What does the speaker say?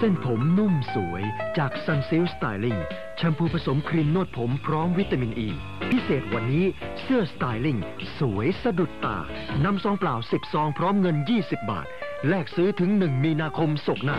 เส้นผมนุ่มสวยจาก Sunsilk Styling แชมพูผสมครีมนวดผมพร้อมวิตามินอ e. ีพิเศษวันนี้เสื้อ Styling สวยสะดุดตานำซองเปล่า 10 ซองพร้อมเงิน 20 บาท แลกซื้อถึง 1 มีนาคมศกหน้า